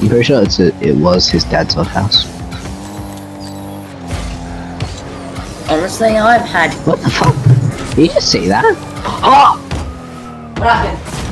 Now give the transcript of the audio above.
I'm pretty sure it's a, it was his dad's old house. Honestly, I've had. What the fuck? Did you just see that? Oh! What happened?